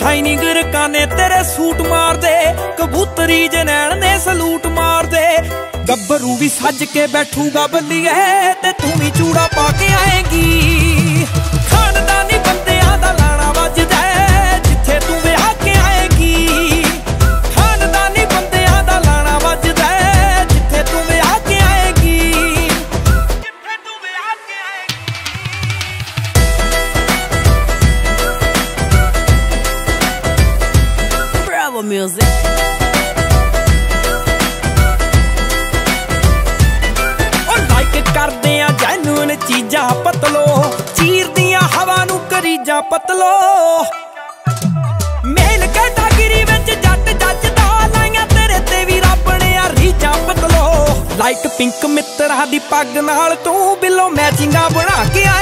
Shining ਰਕਾਨੇ ਤੇਰੇ suit ਮਾਰਦੇ, ਕਬੂਤਰੀ ਜਨੈਣ ਨੇ ਸਲੂਟ ਮਾਰਦੇ। ਗੱਭਰੂ ਵੀ ਸੱਜ ਕੇ ਬੈਠੂਗਾ ਬੱਲੀਏ ਤੇ ਤੂੰ ਵੀ ਚੂੜਾ ਪਾ ਕੇ Bravo Music. ਉਹ ਲਾਈਕ ਕਰਦੇ ਆ ਜੈਨੂਨ ਚੀਜ਼ਾਂ ਪਤਲੋ। ਚੀਰਦੀਆਂ ਹਵਾ ਨੂੰ ਕਰੀਜਾਂ ਪਤਲੋ। ਮੇਲ ਕੈਟਾਗਰੀ ਵਿੱਚ ਜੱਟ ਜੱਜਦਾ ਲਾਈਆਂ ਤੇਰੇ ਤੇ ਵੀ ਰੱਬ ਨੇ ਆ ਰੀਜਾਂ ਪਤਲੋ। ਲਾਈਕ ਪਿੰਕ ਮਿੱਤਰਾਂ ਦੀ ਪੱਗ ਨਾਲ ਤੂੰ ਬਿੱਲੋ ਮੈਚਿੰਗਾਂ ਬਣਾ ਕੇ ਆਏਗੀ